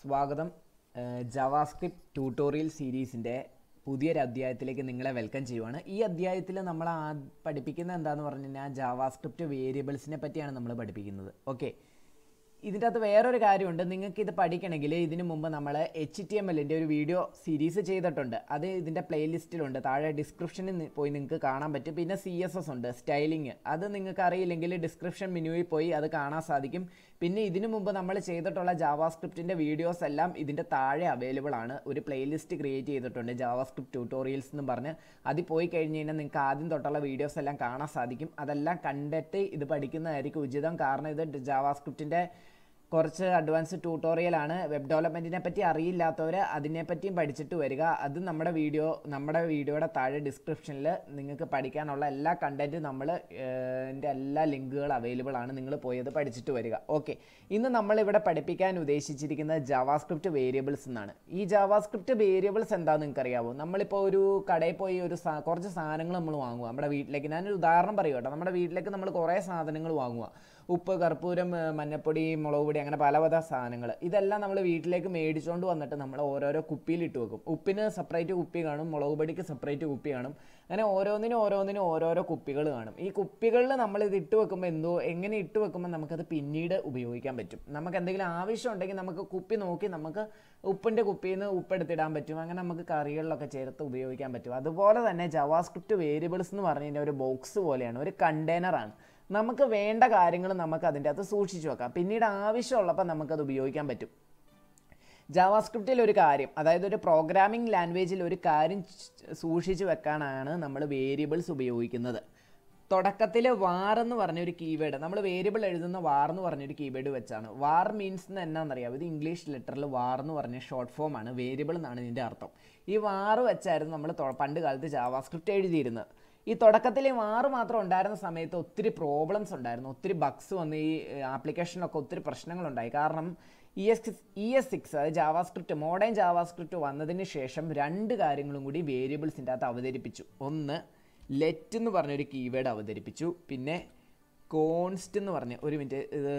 സ്വാഗതം. ജവാസ്ക്രിപ്റ്റ് ട്യൂട്ടോറിയൽ സീരീസിന്റെ പുതിയൊരു അധ്യായത്തിലേക്ക് നിങ്ങളെ വെൽക്കം ചെയ്യുവാണ്. ഈ അധ്യായത്തിൽ നമ്മൾ ആ പഠിപ്പിക്കുന്ന എന്താണെന്ന് പറഞ്ഞു കഴിഞ്ഞാൽ ജാവാസ്ക്രിപ്റ്റ് വേരിയബിൾസിനെ പറ്റിയാണ് നമ്മൾ പഠിപ്പിക്കുന്നത്. ഓക്കെ ഇതിന്റെ അകത്ത് വേറൊരു കാര്യമുണ്ട്. നിങ്ങൾക്ക് ഇത് പഠിക്കണമെങ്കിൽ ഇതിനു മുമ്പ് നമ്മൾ എച്ച് ടി എം എല്ലിന്റെ ഒരു വീഡിയോ സീരീസ് ചെയ്തിട്ടുണ്ട്. അത് ഇതിന്റെ പ്ലേലിസ്റ്റിലുണ്ട് താഴെ ഡിസ്ക്രിപ്ഷനിൽ പോയി നിങ്ങൾക്ക് കാണാൻ പറ്റും. പിന്നെ സി എസ് എസ് ഉണ്ട്. സ്റ്റൈലിംഗ് അത് നിങ്ങൾക്ക് അറിയില്ലെങ്കിൽ ഡിസ്ക്രിപ്ഷൻ മെനുവിൽ പോയി അത് കാണാൻ സാധിക്കും. പിന്നെ ഇതിനു മുമ്പ് നമ്മൾ ചെയ്തിട്ടുള്ള ജാവാസ്ക്രിപ്റ്റിന്റെ വീഡിയോസ് എല്ലാം ഇതിന്റെ താഴെ അവൈലബിൾ ആണ്. ഒരു പ്ലേലിസ്റ്റ് ക്രിയേറ്റ് ചെയ്തിട്ടുണ്ട്. ജാവാസ്ക്രിപ്റ്റ് ട്യൂട്ടോറിയൽസ് എന്ന് പറഞ്ഞ്. അതിൽ പോയി കഴിഞ്ഞ് കഴിഞ്ഞാൽ നിങ്ങൾക്ക് ആദ്യം തൊട്ടുള്ള വീഡിയോസ് എല്ലാം കാണാൻ സാധിക്കും. അതെല്ലാം കണ്ടിട്ട് ഇത് പഠിക്കുന്നതായിരിക്കും ഉചിതം. കാരണം ഇത് ജാവാസ്ക്രിപ്റ്റിന്റെ കുറച്ച് അഡ്വാൻസ് ട്യൂട്ടോറിയലാണ് വെബ് ഡെവലപ്മെന്റിനെ പറ്റി അറിയില്ലാത്തവർ അതിനെപ്പറ്റിയും പഠിച്ചിട്ട് വരിക. അത് നമ്മുടെ വീഡിയോ നമ്മുടെ വീഡിയോയുടെ താഴെ ഡിസ്ക്രിപ്ഷനിൽ നിങ്ങൾക്ക് പഠിക്കാനുള്ള എല്ലാ കണ്ടന്റും നമ്മൾ എന്റെ എല്ലാ ലിങ്കുകൾ അവൈലബിൾ ആണ്. നിങ്ങൾ പോയത് പഠിച്ചിട്ട് വരിക. ഓക്കെ ഇന്ന് നമ്മളിവിടെ പഠിപ്പിക്കാൻ ഉദ്ദേശിച്ചിരിക്കുന്നത് ജാവാസ്ക്രിപ്റ്റ് വേരിയബിൾസ് എന്നാണ്. ഈ ജാവാസ്ക്രിപ്റ്റ് വേരിയബിൾസ് എന്താണെന്ന് നിങ്ങൾക്ക് അറിയാമോ നമ്മളിപ്പോൾ ഒരു കടയിൽ പോയി ഒരു കുറച്ച് സാധനങ്ങൾ നമ്മൾ വാങ്ങുക. നമ്മുടെ വീട്ടിലേക്ക് ഞാനൊരു ഉദാഹരണം പറയുക കേട്ടോ. നമ്മുടെ വീട്ടിലേക്ക് നമ്മൾ കുറേ സാധനങ്ങൾ വാങ്ങുക. ഉപ്പ് കർപ്പൂരം മഞ്ഞപ്പൊടി മുളക് പൊടി അങ്ങനെ പല പല സാധനങ്ങൾ ഇതെല്ലാം നമ്മൾ വീട്ടിലേക്ക് മേടിച്ചുകൊണ്ട് വന്നിട്ട് നമ്മൾ ഓരോരോ കുപ്പിയിൽ ഇട്ട് വെക്കും. ഉപ്പിന് സെപ്പറേറ്റ് കുപ്പി കാണും മുളക് പൊടിക്ക് സെപ്പറേറ്റ് കുപ്പി കാണും. അങ്ങനെ ഓരോന്നിനും ഓരോന്നിനും ഓരോരോ കുപ്പികൾ കാണും. ഈ കുപ്പികളിൽ നമ്മൾ ഇത് ഇട്ട് വെക്കുമ്പോൾ എന്തോ എങ്ങനെ ഇട്ട് വെക്കുമ്പോൾ നമുക്കത് പിന്നീട് ഉപയോഗിക്കാൻ പറ്റും. നമുക്ക് എന്തെങ്കിലും ആവശ്യം ഉണ്ടെങ്കിൽ നമുക്ക് കുപ്പി നോക്കി നമുക്ക് ഉപ്പിന്റെ കുപ്പിയിൽ നിന്ന് ഉപ്പെടുത്തിടാൻ പറ്റും. അങ്ങനെ നമുക്ക് കറികളിലൊക്കെ ചേർത്ത് ഉപയോഗിക്കാൻ പറ്റും. അതുപോലെ തന്നെ ജവാസ്ക്രിപ്റ്റ് വേരിയബിൾസ് എന്ന് പറഞ്ഞു കഴിഞ്ഞാൽ ഒരു ബോക്സ് പോലെയാണ് ഒരു കണ്ടെയ്നറാണ്. നമുക്ക് വേണ്ട കാര്യങ്ങൾ നമുക്ക് അതിന്റെ അകത്ത് സൂക്ഷിച്ചു വെക്കാം. പിന്നീട് ആവശ്യമുള്ളപ്പോൾ നമുക്കത് ഉപയോഗിക്കാൻ പറ്റും. ജാവാസ്ക്രിപ്റ്റിൽ ഒരു കാര്യം അതായത് ഒരു പ്രോഗ്രാമിംഗ് ലാംഗ്വേജിൽ ഒരു കാര്യം സൂക്ഷിച്ചു വെക്കാനാണ് നമ്മൾ വേരിയബിൾസ് ഉപയോഗിക്കുന്നത്. തുടക്കത്തിൽ വാർ എന്ന് പറഞ്ഞൊരു കീവേഡ് നമ്മൾ വേരിയബിൾ എഴുതുന്ന വാർ എന്ന് പറഞ്ഞൊരു കീവേഡ് വെച്ചാണ്. വാർ മീൻസ് എന്ന് എന്നാണെന്നറിയാം ഇത് ഇംഗ്ലീഷ് ലെറ്ററിൽ വാർ എന്ന് പറഞ്ഞ ഷോർട്ട് ഫോമാണ് വേരിയബിൾ എന്നാണ് ഇതിന്റെ അർത്ഥം. ഈ വാർ വെച്ചായിരുന്നു നമ്മൾ പണ്ട് കാലത്ത് ജാവാസ്ക്രിപ്റ്റ് എഴുതിയിരുന്നത്. ഈ തുടക്കത്തിൽ മാറ് മാത്രം ഉണ്ടായിരുന്ന സമയത്ത് ഒത്തിരി പ്രോബ്ലംസ് ഉണ്ടായിരുന്നു. ഒത്തിരി ബഗ്സ് വന്ന് ഈ ആപ്ലിക്കേഷനിലൊക്കെ ഒത്തിരി പ്രശ്നങ്ങളുണ്ടായി. കാരണം E S E S six അതായത് ജാവാസ്ക്രിപ്റ്റ് മോഡേൺ ജാവാസ്ക്രിപ്റ്റ് വന്നതിന് ശേഷം രണ്ട് കാര്യങ്ങളും കൂടി വേരിയബിൾസിന്റെ അകത്ത് അവതരിപ്പിച്ചു. ഒന്ന് ലെറ്റ് എന്ന് പറഞ്ഞൊരു കീവേഡ് അവതരിപ്പിച്ചു. പിന്നെ കോൺസ്റ്റ് എന്ന് പറഞ്ഞ ഒരു മിനിറ്റ് ഇത്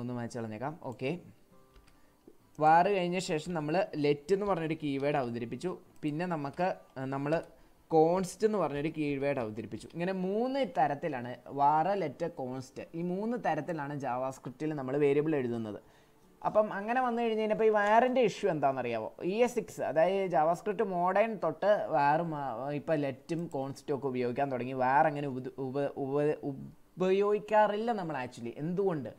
ഒന്ന് വായിച്ചു കളഞ്ഞേക്കാം. ഓക്കെ വാറ് കഴിഞ്ഞ ശേഷം നമ്മൾ ലെറ്റ് എന്ന് പറഞ്ഞൊരു കീവേഡ് അവതരിപ്പിച്ചു. പിന്നെ നമുക്ക് നമ്മൾ കോൺസ്റ്റ് എന്ന് പറഞ്ഞൊരു കീഴ്വേഡ് അവതരിപ്പിച്ചു. ഇങ്ങനെ മൂന്ന് തരത്തിലാണ് വാറ ലെറ്റർ കോൺസ്റ്റ് ഈ മൂന്ന് തരത്തിലാണ് ജാവാസ്ക്രിപ്റ്റിൽ നമ്മൾ വേരിയബിൾ എഴുതുന്നത്. അപ്പം അങ്ങനെ വന്നു കഴിഞ്ഞ് കഴിഞ്ഞപ്പോൾ ഈ വയറിന്റെ ഇഷ്യൂ എന്താണെന്നറിയാമോ ഇ എസ് സിക്സ് അതായത് ജാവാസ്ക്രിപ്റ്റ് മോഡേൺ തൊട്ട് വയറും ഇപ്പോൾ ലെറ്റും കോൺസ്റ്റും ഒക്കെ ഉപയോഗിക്കാൻ തുടങ്ങി. വയർ അങ്ങനെ ഉപ ഉപ ഉപ ഉപയോഗിക്കാറില്ല നമ്മൾ ആക്ച്വലി എന്തുകൊണ്ട്?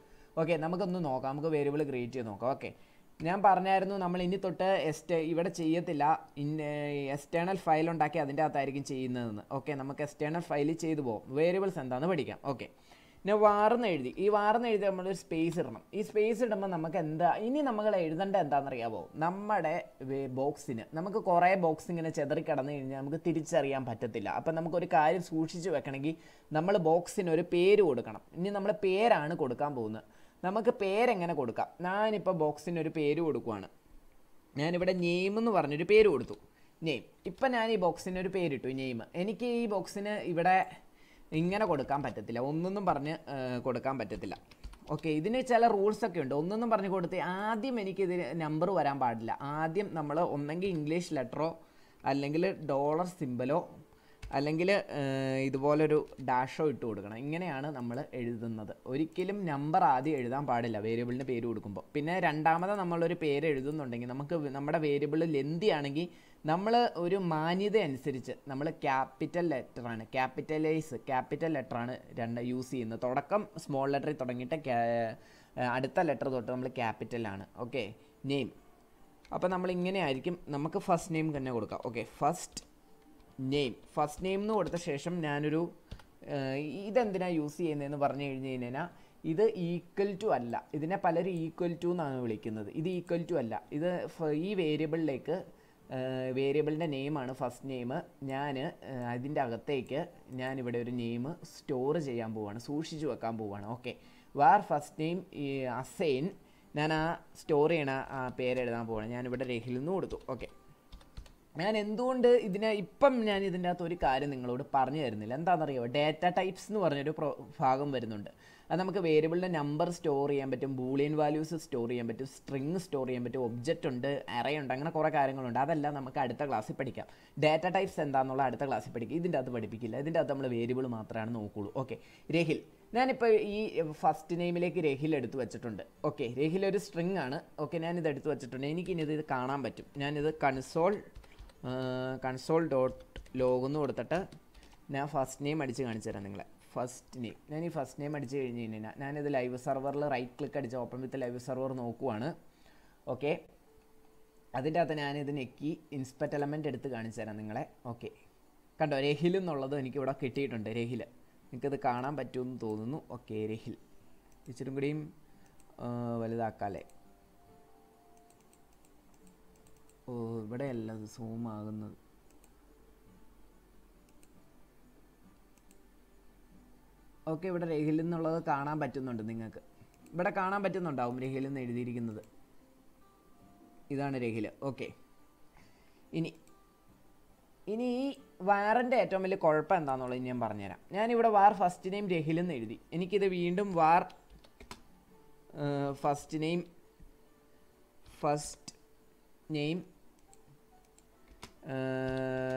ഓക്കെ നമുക്കൊന്ന് നോക്കാം. നമുക്ക് വേരിയബിൾ ക്രിയേറ്റ് ചെയ്ത് നോക്കാം. ഓക്കെ ഞാൻ പറഞ്ഞായിരുന്നു നമ്മൾ ഇനി തൊട്ട് എസ്റ്റ് ഇവിടെ ചെയ്യത്തില്ല. എക്സ്റ്റേണൽ ഫയൽ ഉണ്ടാക്കി അതിന്റെ അകത്തായിരിക്കും ചെയ്യുന്നതെന്ന്. ഓക്കെ നമുക്ക് എക്സ്റ്റേണൽ ഫയൽ ചെയ്തു പോകും വേരിയബിൾസ് എന്താണെന്ന് പഠിക്കാം. ഓക്കെ പിന്നെ വാർന്ന് എഴുതി. ഈ വാർന്ന് എഴുതി നമ്മൾ ഒരു സ്പേസ് ഇടണം. ഈ സ്പേസ് ഇടുമ്പോൾ നമുക്ക് എന്താ ഇനി നമ്മൾ എഴുതേണ്ട എന്താണെന്നറിയാമോ നമ്മുടെ ബോക്സിന്. നമുക്ക് കുറേ ബോക്സ് ഇങ്ങനെ ചെതറി കിടന്നു കഴിഞ്ഞാൽ നമുക്ക് തിരിച്ചറിയാൻ പറ്റത്തില്ല. അപ്പം നമുക്കൊരു കാര്യം സൂക്ഷിച്ച് വെക്കണമെങ്കിൽ നമ്മൾ ബോക്സിന് ഒരു പേര് കൊടുക്കണം. ഇനി നമ്മൾ പേരാണ് കൊടുക്കാൻ പോകുന്നത്. നമുക്ക് പേരെങ്ങനെ കൊടുക്കാം? ഞാനിപ്പോൾ ബോക്സിന് ഒരു പേര് കൊടുക്കുവാണ്. ഞാനിവിടെ നെയിം എന്ന് പറഞ്ഞൊരു പേര് കൊടുത്തു. നെയിം. ഇപ്പം ഞാൻ ഈ ബോക്സിന് ഒരു പേരിട്ടു നെയിം. എനിക്ക് ഈ ബോക്സിന് ഇവിടെ ഇങ്ങനെ കൊടുക്കാൻ പറ്റത്തില്ല. ഒന്നൊന്നും പറഞ്ഞ് കൊടുക്കാൻ പറ്റത്തില്ല. ഓക്കെ ഇതിന് ചില റൂൾസൊക്കെ ഉണ്ട്. ഒന്നൊന്നും പറഞ്ഞ് കൊടുത്ത് ആദ്യം എനിക്ക് ഇതിന് നമ്പർ വരാൻ പാടില്ല. ആദ്യം നമ്മൾ ഒന്നെങ്കിൽ ഇംഗ്ലീഷ് ലെറ്ററോ അല്ലെങ്കിൽ ഡോളർ സിമ്പലോ അല്ലെങ്കിൽ ഇതുപോലൊരു ഡാഷോ ഇട്ട് കൊടുക്കണം. ഇങ്ങനെയാണ് നമ്മൾ എഴുതുന്നത്. ഒരിക്കലും നമ്പർ ആദ്യം എഴുതാൻ പാടില്ല വേരിയബിളിന് പേര് കൊടുക്കുമ്പോൾ പിന്നെ രണ്ടാമത് നമ്മളൊരു പേര് എഴുതുന്നുണ്ടെങ്കിൽ നമുക്ക് നമ്മുടെ വേരിയബിൾ ലെന്തി ആണെങ്കിൽ നമ്മൾ ഒരു മാന്യത അനുസരിച്ച് നമ്മൾ ക്യാപിറ്റൽ ലെറ്ററാണ് ക്യാപിറ്റലൈസ് ക്യാപിറ്റൽ ലെറ്ററാണ് രണ്ട് യൂസ് ചെയ്യുന്നത്. തുടക്കം സ്മോൾ ലെറ്ററിൽ തുടങ്ങിയിട്ട് അടുത്ത ലെറ്റർ തൊട്ട് നമ്മൾ ക്യാപിറ്റലാണ് ഓക്കെ? നെയിം. അപ്പോൾ നമ്മൾ ഇങ്ങനെ ആയിരിക്കും നമുക്ക് ഫസ്റ്റ് നെയിം തന്നെ കൊടുക്കാം. Okay? First name first name എന്ന് കൊടുത്ത ശേഷം ഞാനൊരു ഇതെന്തിനാ യൂസ് ചെയ്യുന്നതെന്ന് പറഞ്ഞു കഴിഞ്ഞ് കഴിഞ്ഞാൽ ഇത് ഈക്വൽ ടു അല്ല. ഇതിനെ പലരും ഈക്വൽ ടു എന്നാണ് വിളിക്കുന്നത്. ഇത് ഈക്വൽ ടു അല്ല. ഇത് ഈ വേരിയബിളിലേക്ക് വേരിയബിളിന്റെ നെയിമാണ് ഫസ്റ്റ് നെയിം ഞാൻ അതിന്റെ അകത്തേക്ക് ഞാനിവിടെ ഒരു നെയിം സ്റ്റോർ ചെയ്യാൻ പോവാണ്. സൂക്ഷിച്ചു വെക്കാൻ പോവുകയാണ് okay var first name assign ഞാൻ ആ സ്റ്റോർ ചെയ്യണ ആ പേര് എഴുതാൻ പോവാണ്. ഞാനിവിടെ രഹിൽ കൊടുത്തു. ഓക്കെ ഞാൻ എന്തുകൊണ്ട് ഇതിനെ ഇപ്പം ഞാൻ ഇതിന്റെ അകത്ത് ഒരു കാര്യം നിങ്ങളോട് പറഞ്ഞു തരുന്നില്ല? എന്താണെന്നറിയോ? ഡേറ്റ ടൈപ്സ് എന്ന് പറഞ്ഞൊരു ഭാഗം വരുന്നുണ്ട്. അത് നമുക്ക് വേരിയബിളിന്റെ നമ്പർ സ്റ്റോർ ചെയ്യാൻ പറ്റും ബൂളിയൻ വാല്യൂസ് സ്റ്റോർ ചെയ്യാൻ പറ്റും സ്ട്രിങ് സ്റ്റോർ ചെയ്യാൻ പറ്റും ഒബ്ജക്റ്റ് ഉണ്ട് അറേ ഉണ്ട് അങ്ങനെ കുറേ കാര്യങ്ങളുണ്ട്. അതെല്ലാം നമുക്ക് അടുത്ത ക്ലാസ്സിൽ പഠിക്കാം. ഡേറ്റ ടൈപ്സ് എന്താണെന്നുള്ള അടുത്ത ക്ലാസ്സിൽ പഠിക്കും. ഇതിന്റെ അകത്ത് പഠിപ്പിക്കില്ല. ഇതിന്റെ അകത്ത് നമ്മൾ വേരിയബിൾ മാത്രമാണ് നോക്കുള്ളൂ. ഓക്കെ രഹിൽ. ഞാനിപ്പോൾ ഈ ഫസ്റ്റ് നെയിമിലേക്ക് രഹിൽ എടുത്ത് വെച്ചിട്ടുണ്ട്. ഓക്കെ രഹിൽ ഒരു സ്ട്രിങ് ആണ്. ഓക്കെ ഞാനിത് എടുത്തു വെച്ചിട്ടുണ്ട്. എനിക്കിനി ഇത് കാണാൻ പറ്റും. ഞാനിത് കൺസോൾ കൺസോൾ ഡോട്ട് ലോഗ് എന്ന് കൊടുത്തിട്ട് ഞാൻ ഫസ്റ്റ് നെയിം അടിച്ച് കാണിച്ചു തരാം നിങ്ങളെ. ഫസ്റ്റ് നെയിം ഞാൻ ഈ ഫസ്റ്റ് നെയിം അടിച്ച് കഴിഞ്ഞ് കഴിഞ്ഞാൽ ഞാനിത് ലൈവ് സെർവറിൽ റൈറ്റ് ക്ലിക്ക് അടിച്ച് ഓപ്പൺ വിത്ത് ലൈവ് സെർവർ നോക്കുവാണ്. ഓക്കെ അതിന്റെ അകത്ത് ഞാനിത് ഞെക്കി ഇൻസ്പെക്ട് എലമെന്റ് എടുത്ത് കാണിച്ചു തരാം നിങ്ങളെ. ഓക്കെ കണ്ടോ രഹിൽ എന്നുള്ളത് എനിക്കിവിടെ കിട്ടിയിട്ടുണ്ട് രഹിൽ. നിങ്ങൾക്കത് കാണാൻ പറ്റുമെന്ന് തോന്നുന്നു. ഓക്കെ രഹിൽ. ഇച്ചിരി കൂടിയും വലുതാക്കാം വലുതാക്കാല്ലേ? ഓ ഇവിടെയല്ല സൂം ആകുന്നത്. ഓക്കെ ഇവിടെ രഹിൽ എന്നുള്ളത് കാണാൻ പറ്റുന്നുണ്ട് നിങ്ങൾക്ക്. ഇവിടെ കാണാൻ പറ്റുന്നുണ്ടാവും രഹിൽ എന്ന് എഴുതിയിരിക്കുന്നത്. ഇതാണ് രഹിൽ ഓക്കെ ഇനി ഇനി ഈ വാറിന്റെ ഏറ്റവും വലിയ കുഴപ്പം എന്താണെന്നുള്ളത് ഞാൻ പറഞ്ഞുതരാം. ഞാനിവിടെ വാർ ഫസ്റ്റ് നെയിം രഹിൽ എന്ന് എഴുതി. എനിക്കിത് വീണ്ടും var first name first name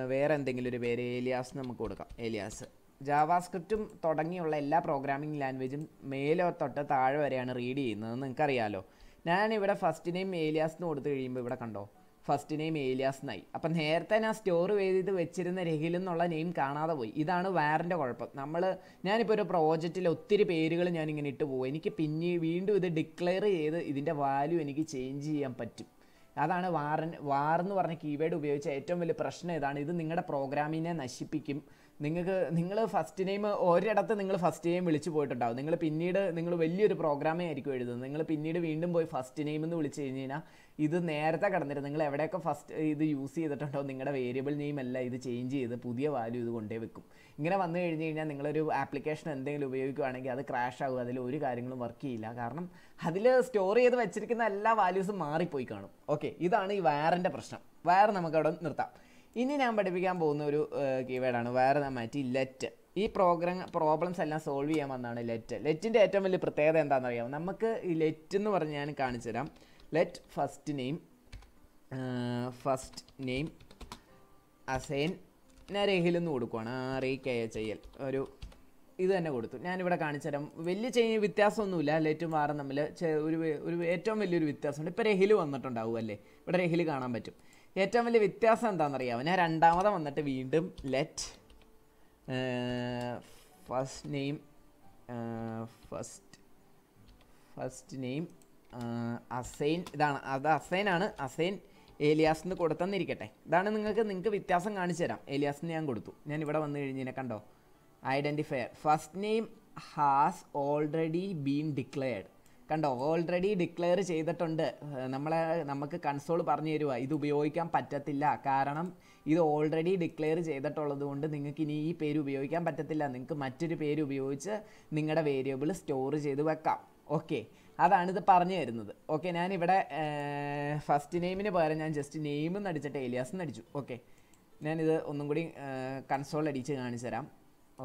വേറെ എന്തെങ്കിലും ഒരു പേര് ഏലിയാസ് നമുക്ക് കൊടുക്കാം. ഏലിയാസ്. ജാവാസ്ക്രിപ്റ്റും തുടങ്ങിയുള്ള എല്ലാ പ്രോഗ്രാമിംഗ് ലാംഗ്വേജും മേലോ തൊട്ട് താഴെ വരെയാണ് റീഡ് ചെയ്യുന്നത്. നിങ്ങൾക്കറിയാലോ. ഞാനിവിടെ ഫസ്റ്റ് നെയിം ഏലിയാസ് കൊടുത്തു കഴിയുമ്പോൾ ഇവിടെ കണ്ടോ? ഫസ്റ്റ് നെയിം ഏലിയാസ് എന്നായി. അപ്പം നേരത്തെ ഞാൻ സ്റ്റോർ ചെയ്ത് വെച്ചിരുന്ന രഹിൽ എന്നുള്ള നെയിം കാണാതെ പോയി. ഇതാണ് വാറിന്റെ കുഴപ്പം. നമ്മൾ ഞാനിപ്പോൾ ഒരു പ്രോജക്റ്റിൽ ഒത്തിരി പേരുകൾ ഞാനിങ്ങനെ ഇട്ട് പോകും എനിക്ക് പിന്നെ വീണ്ടും ഇത് ഡിക്ലെയർ ചെയ്ത് ഇതിന്റെ വാല്യൂ എനിക്ക് ചേഞ്ച് ചെയ്യാൻ പറ്റും. അതാണ് വാറൻ വാർ എന്ന് പറഞ്ഞ കീവേഡ് ഉപയോഗിച്ച ഏറ്റവും വലിയ പ്രശ്നം ഇതാണ്. ഇത് നിങ്ങളുടെ പ്രോഗ്രാമിനെ നശിപ്പിക്കും. നിങ്ങൾക്ക് നിങ്ങൾ ഫസ്റ്റ് നെയിം ഒരിടത്ത് നിങ്ങൾ ഫസ്റ്റ് നെയിം വിളിച്ചു പോയിട്ടുണ്ടാവും. നിങ്ങൾ പിന്നീട് നിങ്ങൾ വലിയൊരു പ്രോഗ്രാമേ ആയിരിക്കും എഴുതുന്നത്. നിങ്ങൾ പിന്നീട് വീണ്ടും പോയി ഫസ്റ്റ് നെയിം എന്ന് വിളിച്ചു കഴിഞ്ഞ് കഴിഞ്ഞാൽ ഇത് നേരത്തെ കടന്നിരുന്നു. നിങ്ങൾ എവിടെയൊക്കെ ഫസ്റ്റ് ഇത് യൂസ് ചെയ്തിട്ടുണ്ടോ? നിങ്ങളുടെ വേരിയബിൾ നെയിം അല്ല ഇത് ചേഞ്ച് ചെയ്ത് പുതിയ വാല്യൂ ഇത് കൊണ്ടേ വെക്കും. ഇങ്ങനെ വന്നു കഴിഞ്ഞ് കഴിഞ്ഞാൽ നിങ്ങളൊരു ആപ്ലിക്കേഷൻ എന്തെങ്കിലും ഉപയോഗിക്കുകയാണെങ്കിൽ അത് ക്രാഷ് ആകും അതിൽ ഒരു കാര്യങ്ങളും വർക്ക് ചെയ്യില്ല. കാരണം അതിൽ സ്റ്റോർ ചെയ്ത് വെച്ചിരിക്കുന്ന എല്ലാ വാല്യൂസും മാറിപ്പോയി കാണും. ഓക്കെ ഇതാണ് ഈ വയറിന്റെ പ്രശ്നം. വയർ നമുക്ക് അവിടെ നിർത്താം. ഇനി ഞാൻ പഠിപ്പിക്കാൻ പോകുന്ന ഒരു കീവേഡാണ് വയർ ഞാൻ മാറ്റി ലെറ്റ് ഈ പ്രോഗ്രാം പ്രോബ്ലംസ് എല്ലാം സോൾവ് ചെയ്യാൻ വന്നതാണ് ലെറ്റ് ലെറ്റിന്റെ ഏറ്റവും വലിയ പ്രത്യേകത എന്താണെന്ന് അറിയാം നമുക്ക് ഈ ലെറ്റ് എന്ന് പറഞ്ഞ് ഞാൻ കാണിച്ചു തരാം let first name first name assign ഞാൻ രഹിലെന്ന് കൊടുക്കുവാണ്. E K H I L ഒരു ഇത് തന്നെ കൊടുത്തു. ഞാനിവിടെ കാണിച്ചു തരാം. വലിയ ചെയ്യ വ്യത്യാസമൊന്നുമില്ല. ലേറ്റും വാറും തമ്മിൽ ഒരു ഒരു ഏറ്റവും വലിയൊരു വ്യത്യാസമുണ്ട്. ഇപ്പോൾ രഹിൽ വന്നിട്ടുണ്ടാവും അല്ലേ? ഇവിടെ രഹിൽ കാണാൻ പറ്റും. ഏറ്റവും വലിയ വ്യത്യാസം എന്താണെന്നറിയാമോ ഞാൻ രണ്ടാമത് വന്നിട്ട് വീണ്ടും let first name first first name assign ഇതാണ് അത് അസൈൻ ആണ് അസൈൻ ഏലിയാസ് എന്ന് കൊടുത്തെന്നിരിക്കട്ടെ. ഇതാണ് നിങ്ങൾക്ക് നിങ്ങൾക്ക് വ്യത്യാസം കാണിച്ചു തരാം. ഏലിയാസ് ഞാൻ കൊടുത്തു. ഞാൻ ഇവിടെ വന്നു കഴിഞ്ഞാൽ കണ്ടോ? Identifier first name has already been declared കണ്ടോ? ഓൾറെഡി ഡിക്ലെയർ ചെയ്തിട്ടുണ്ട്. നമ്മളെ നമുക്ക് കൺസോൾ പറഞ്ഞു തരുക ഇത് ഉപയോഗിക്കാൻ പറ്റത്തില്ല. കാരണം ഇത് ഓൾറെഡി ഡിക്ലെയർ ചെയ്തിട്ടുള്ളത് കൊണ്ട് നിങ്ങൾക്ക് ഇനി ഈ പേര് ഉപയോഗിക്കാൻ പറ്റത്തില്ല. നിങ്ങൾക്ക് മറ്റൊരു പേര് ഉപയോഗിച്ച് നിങ്ങളുടെ വേരിയബിൾ സ്റ്റോർ ചെയ്ത് വെക്കാം. ഓക്കെ അതാണ് ഇത് പറഞ്ഞു തരുന്നത്. ഓക്കെ ഞാനിവിടെ ഫസ്റ്റ് നെയിമിന് പകരം ഞാൻ ജസ്റ്റ് നെയിം എന്ന് അടിച്ചിട്ട് ഏലിയാസ് എന്ന് അടിച്ചു. ഓക്കെ ഞാനിത് ഒന്നും കൂടി കൺസോൾ അടിച്ച് കാണിച്ചു തരാം.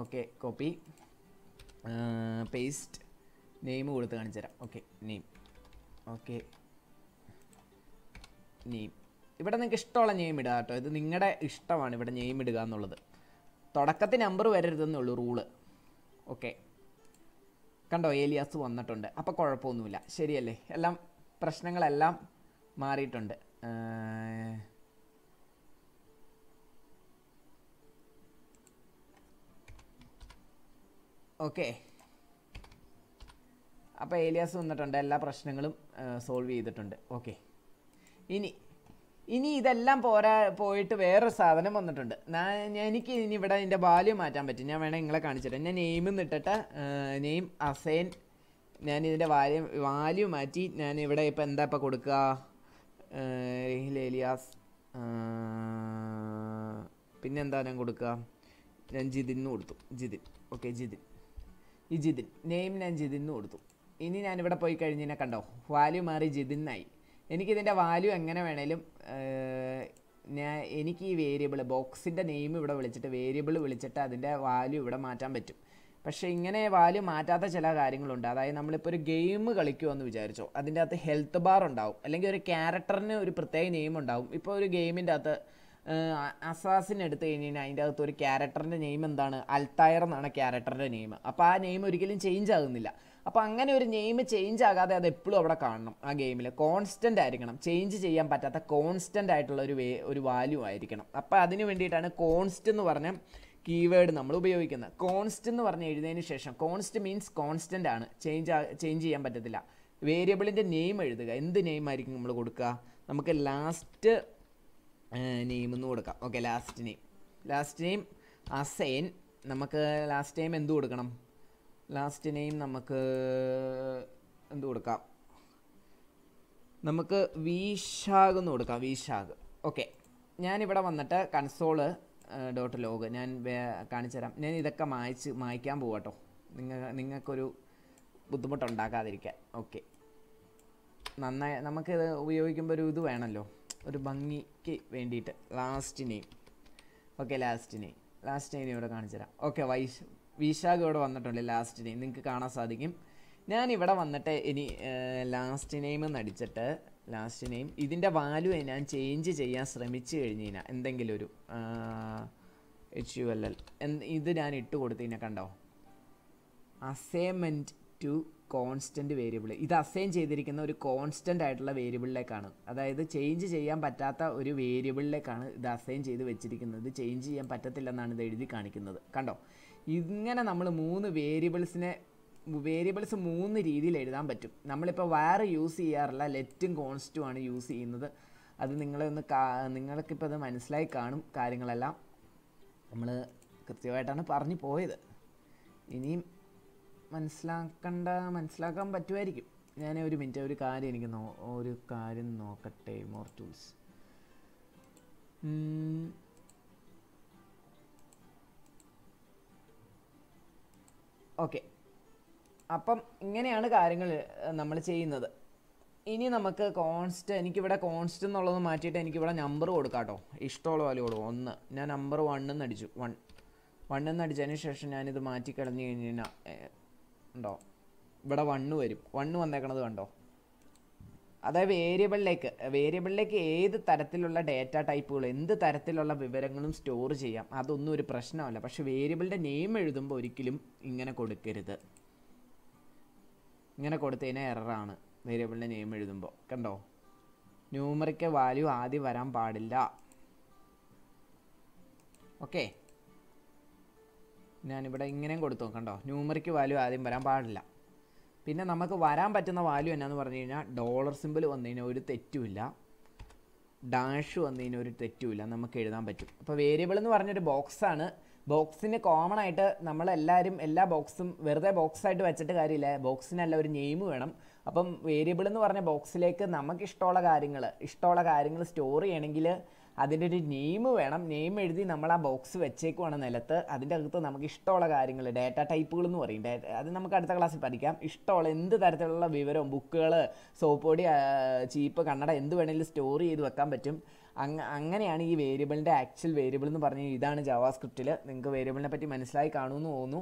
ഓക്കെ കോപ്പി പേസ്റ്റ് നെയിം കൊടുത്ത് കാണിച്ചു തരാം. ഓക്കെ നെയിം ഓക്കെ നെയിം ഇവിടെ നിങ്ങൾക്ക് ഇഷ്ടമുള്ള നെയിം ഇടുക കേട്ടോ. ഇത് നിങ്ങളുടെ ഇഷ്ടമാണ് ഇവിടെ നെയിം ഇടുക എന്നുള്ളത്. തുടക്കത്തിൽ നമ്പർ വരരുതെന്നുള്ളൂ റൂൾ ഓക്കെ കണ്ടോ ഏലിയാസ് വന്നിട്ടുണ്ട്. അപ്പോൾ കുഴപ്പമൊന്നുമില്ല. ശരിയല്ലേ? എല്ലാം പ്രശ്നങ്ങളെല്ലാം മാറിയിട്ടുണ്ട്. ഓക്കെ. അപ്പോൾ ഏലിയാസ് വന്നിട്ടുണ്ട്. എല്ലാ പ്രശ്നങ്ങളും സോൾവ് ചെയ്തിട്ടുണ്ട്. ഓക്കെ. ഇനി ഇനി ഇതെല്ലാം പോരാ പോയിട്ട് വേറെ സാധനം വന്നിട്ടുണ്ട്. ഞാൻ എനിക്ക് ഇനി ഇവിടെ എന്റെ വാല്യൂ മാറ്റാൻ പറ്റും. ഞാൻ വേണേൽ നിങ്ങളെ കാണിച്ചിട്ട് ഞാൻ നെയിം എന്നിട്ടിട്ട് നെയിം അസൈൻ ഞാൻ ഇതിന്റെ വാല്യൂ വാല്യൂ മാറ്റി ഞാൻ ഇവിടെ ഇപ്പം എന്താ ഇപ്പം കൊടുക്കുക? ലേലിയാസ് പിന്നെന്താ ഞാൻ കൊടുക്കുക? ഞാൻ ജിതിൻ എന്ന് കൊടുത്തു. ജിതിൻ. ഓക്കെ ജിതിൻ. ഈ ജിതിൻ. നെയിം ഞാൻ ജിതിൻ എന്ന് കൊടുത്തു. ഇനി ഞാനിവിടെ പോയി കഴിഞ്ഞാൽ കണ്ടോ? വാല്യൂ മാറി ജിതിന്നായി എനിക്കിതിന്റെ വാല്യൂ എങ്ങനെ വേണേലും ഞാൻ എനിക്ക് ഈ വേരിയബിൾ ബോക്സിന്റെ നെയിം ഇവിടെ വിളിച്ചിട്ട് വേരിയബിൾ വിളിച്ചിട്ട് അതിന്റെ വാല്യൂ ഇവിടെ മാറ്റാൻ പറ്റും. പക്ഷേ ഇങ്ങനെ വാല്യൂ മാറ്റാത്ത ചില കാര്യങ്ങളുണ്ട്. അതായത് നമ്മളിപ്പോൾ ഒരു ഗെയിം കളിക്കുമെന്ന് വിചാരിച്ചോ അതിന്റെ അകത്ത് ഹെൽത്ത് ബാർ ഉണ്ടാവും. അല്ലെങ്കിൽ ഒരു ക്യാരക്ടറിന് ഒരു പ്രത്യേക നെയിം ഉണ്ടാവും. ഇപ്പോൾ ഒരു ഗെയിമിന്റെ അകത്ത് അസാസിൻ എടുത്തു കഴിഞ്ഞ് കഴിഞ്ഞാൽ അതിന്റെ അകത്ത് ഒരു ക്യാരക്ടറിന്റെ നെയിം എന്താണ്? അൽത്തായർ എന്നാണ് ക്യാരക്ടറിന്റെ നെയിം അപ്പോൾ ആ നെയിം ഒരിക്കലും ചേഞ്ച് ആകുന്നില്ല. അപ്പോൾ അങ്ങനെ ഒരു നെയിം ചേഞ്ച് ആകാതെ അത് എപ്പോഴും അവിടെ കാണണം ആ ഗെയിമിൽ കോൺസ്റ്റന്റ് ആയിരിക്കണം. ചേഞ്ച് ചെയ്യാൻ പറ്റാത്ത കോൺസ്റ്റന്റ് ആയിട്ടുള്ള ഒരു വേ ഒരു വാല്യൂ ആയിരിക്കണം. അപ്പോൾ അതിന് വേണ്ടിയിട്ടാണ് കോൺസ്റ്റ് എന്ന് പറഞ്ഞ കീവേഡ് നമ്മൾ ഉപയോഗിക്കുന്നത്. കോൺസ്റ്റ് എന്ന് പറഞ്ഞ് എഴുതിയതിന് ശേഷം കോൺസ്റ്റ് മീൻസ് കോൺസ്റ്റന്റ് ആണ്. ചേഞ്ച് ചേഞ്ച് ചെയ്യാൻ പറ്റത്തില്ല. വേരിയബിളിന്റെ നെയിം എഴുതുക. എന്ത് നെയിം ആയിരിക്കും നമ്മൾ കൊടുക്കുക? നമുക്ക് ലാസ്റ്റ് നെയിം എന്ന് കൊടുക്കാം. Okay last name last name assign. നമുക്ക് ലാസ്റ്റ് ടൈം എന്ത് കൊടുക്കണം? ലാസ്റ്റ് നെയിം നമുക്ക് എന്ത് കൊടുക്കാം? നമുക്ക് വിഷാഗ് എന്ന് കൊടുക്കാം വിഷാഗ് ഓക്കെ. ഞാനിവിടെ വന്നിട്ട് കൺസോൾ ഡോട്ട് ലോഗ്. ഞാൻ കാണിച്ചു തരാം. ഞാൻ ഇതൊക്കെ മായ്ച്ച് മായ്ക്കാൻ പോവാട്ടോ നിങ്ങൾ നിങ്ങൾക്കൊരു ബുദ്ധിമുട്ടുണ്ടാക്കാതിരിക്കാൻ. ഓക്കെ. നന്നായി നമുക്കിത് ഉപയോഗിക്കുമ്പോൾ ഒരു ഇത് വേണമല്ലോ ഒരു ഭംഗിക്ക് വേണ്ടിയിട്ട്. Last name okay last name last name ഇവിടെ കാണിച്ചു തരാം. ഓക്കെ വൈശ് വിശാഖ് ഇവിടെ വന്നിട്ടുണ്ട് ലാസ്റ്റ് നെയിം നിങ്ങൾക്ക് കാണാൻ സാധിക്കും. ഞാൻ ഇവിടെ വന്നിട്ട് ഇനി ലാസ്റ്റ് നെയിം നടിച്ചിട്ട് ലാസ്റ്റ് നെയിം ഇതിന്റെ വാല്യൂ ഞാൻ ചേഞ്ച് ചെയ്യാൻ ശ്രമിച്ചു കഴിഞ്ഞ് കഴിഞ്ഞാൽ എന്തെങ്കിലും ഒരു എച്ച് യു എൽ എൽ ഇത് ഞാൻ ഇട്ട് കൊടുത്തു കഴിഞ്ഞാൽ കണ്ടോ? അസൈൻമെന്റ് ടു കോൺസ്റ്റന്റ് വേരിയബിൾ ഇത് അസൈൻ ചെയ്തിരിക്കുന്ന ഒരു കോൺസ്റ്റന്റ് ആയിട്ടുള്ള വേരിയബിളിലേക്കാണ് അതായത് ചേഞ്ച് ചെയ്യാൻ പറ്റാത്ത ഒരു വേരിയബിളിലേക്കാണ് ഇത് അസൈൻ ചെയ്ത് വെച്ചിരിക്കുന്നത്. ചേഞ്ച് ചെയ്യാൻ പറ്റത്തില്ലെന്നാണ് ഇത് എഴുതി കാണിക്കുന്നത്. കണ്ടോ? ഇങ്ങനെ നമ്മൾ മൂന്ന് വേരിയബിൾസിനെ വേരിയബിൾസ് മൂന്ന് രീതിയിൽ എഴുതാൻ പറ്റും. നമ്മളിപ്പോൾ വേറെ യൂസ് ചെയ്യാറില്ല. ലെറ്റും കോൺസ്റ്റും ആണ് യൂസ് ചെയ്യുന്നത്. അത് നിങ്ങളെ ഒന്ന് കാ നിങ്ങൾക്കിപ്പോൾ അത് മനസ്സിലായി കാണും കാര്യങ്ങളെല്ലാം. നമ്മൾ കൃത്യമായിട്ടാണ് പറഞ്ഞു പോയത്. ഇനിയും മനസ്സിലാക്കണ്ട മനസ്സിലാക്കാൻ പറ്റുമായിരിക്കും. ഞാൻ ഒരു മിനിറ്റ് ഒരു കാര്യം എനിക്ക് നോ ഒരു കാര്യം നോക്കട്ടെ മോർ ടൂൾസ് ഓക്കെ. അപ്പം ഇങ്ങനെയാണ് കാര്യങ്ങൾ നമ്മൾ ചെയ്യുന്നത്. ഇനി നമുക്ക് കോൺസ്റ്റ് എനിക്കിവിടെ കോൺസ്റ്റ് എന്നുള്ളത് മാറ്റിയിട്ട് എനിക്കിവിടെ നമ്പർ കൊടുക്കാം കേട്ടോ ഇഷ്ടമുള്ള വാല്യൂ കൊടുക്കും. ഒന്ന് ഞാൻ നമ്പർ വണ്ണെന്ന് അടിച്ചു. വൺ വണ്ണെന്ന് അടിച്ചതിന് ശേഷം ഞാനിത് മാറ്റി കളഞ്ഞു കഴിഞ്ഞ് കഴിഞ്ഞാൽ ഉണ്ടോ? ഇവിടെ വണ്ണ് വരും. വണ്ണ് വന്നേക്കണത് കണ്ടോ? അതായത് വേരിയബിളിലേക്ക് വേരിയബിളിലേക്ക് ഏത് തരത്തിലുള്ള ഡേറ്റ ടൈപ്പുകൾ എന്ത് തരത്തിലുള്ള വിവരങ്ങളും സ്റ്റോർ ചെയ്യാം. അതൊന്നും ഒരു പ്രശ്നമല്ല. പക്ഷെ വേരിയബിളിന്റെ നെയിം എഴുതുമ്പോൾ ഒരിക്കലും ഇങ്ങനെ കൊടുക്കരുത്. ഇങ്ങനെ കൊടുത്തതിന് എററാണ് വേരിയബിളിന്റെ നെയിം എഴുതുമ്പോൾ കണ്ടോ? ന്യൂമറിക്ക് വാല്യൂ ആദ്യം വരാൻ പാടില്ല. ഓക്കെ ഞാനിവിടെ ഇങ്ങനെയും കൊടുത്തു. കണ്ടോ? ന്യൂമറിക്ക് വാല്യൂ ആദ്യം വരാൻ പാടില്ല. പിന്നെ നമുക്ക് വരാൻ പറ്റുന്ന വാല്യൂ എന്നാന്ന് പറഞ്ഞു കഴിഞ്ഞാൽ ഡോളർ സിമ്പിൾ വന്നതിന് ഒരു തെറ്റുമില്ല. ഡാഷ് വന്നതിന് ഒരു തെറ്റുമില്ല. നമുക്ക് എഴുതാൻ പറ്റും. അപ്പോൾ വേരിയബിൾ എന്ന് പറഞ്ഞൊരു ബോക്സാണ് ബോക്സിന് കോമൺ ആയിട്ട് നമ്മളെല്ലാവരും എല്ലാ ബോക്സും വെറുതെ ബോക്സ് ആയിട്ട് വെച്ചിട്ട് കാര്യമില്ല. ബോക്സിനെല്ലാം ഒരു നെയിം വേണം. അപ്പം വേരിയബിൾ എന്ന് പറഞ്ഞ ബോക്സിലേക്ക് നമുക്ക് ഇഷ്ടമുള്ള കാര്യങ്ങൾ ഇഷ്ടമുള്ള കാര്യങ്ങൾ സ്റ്റോർ ചെയ്യണമെങ്കിൽ അതിന്റെ ഒരു നെയിം വേണം. നെയിം എഴുതി നമ്മൾ ആ ബോക്സ് വെച്ചേക്കുവാണ് നിലത്ത്. അതിന്റെ അകത്ത് നമുക്ക് ഇഷ്ടമുള്ള കാര്യങ്ങൾ ഡാറ്റ ടൈപ്പുകൾ എന്ന് പറയും. അത് നമുക്ക് അടുത്ത ക്ലാസ്സിൽ പഠിക്കാം. ഇഷ്ടമുള്ള എന്ത് തരത്തിലുള്ള വിവരവും ബുക്കുകൾ സോപ്പ് പൊടി ചീപ്പ് കണ്ണട എന്ത് വേണമെങ്കിലും സ്റ്റോർ ചെയ്ത് വെക്കാൻ പറ്റും. അങ്ങ അങ്ങനെയാണ് ഈ വേരിയബിളിന്റെ ആക്ച്വൽ വേരിയബിൾ എന്ന് പറഞ്ഞാൽ ഇതാണ് ജാവാ സ്ക്രിപ്റ്റിൽ നിങ്ങൾക്ക് വേരിയബിളിനെ പറ്റി മനസ്സിലായി കാണുമെന്ന് തോന്നുന്നു.